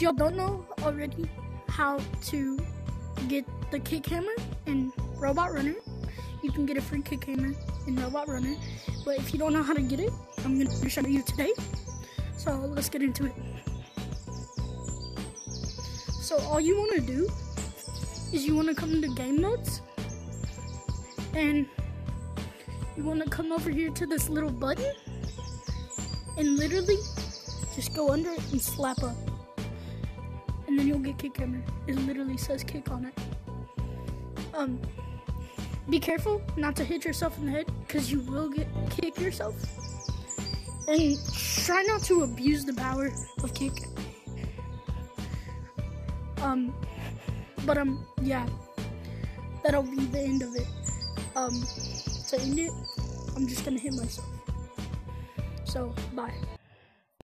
if y'all don't know already how to get the kick hammer in Robot Runner, you can get a free kick hammer in Robot Runner. But if you don't know how to get it, I'm gonna show you today. So let's get into it. So all you wanna do is you wanna come into game modes and you wanna come over here to this little button and literally just go under it and slap up. Then you'll get kick hammer. It literally says kick on it. Um, be careful not to hit yourself in the head because you will get kick yourself. And try not to abuse the power of kick. Um, but um, yeah, that'll be the end of it. Um, to end it, I'm just gonna hit myself. So, bye.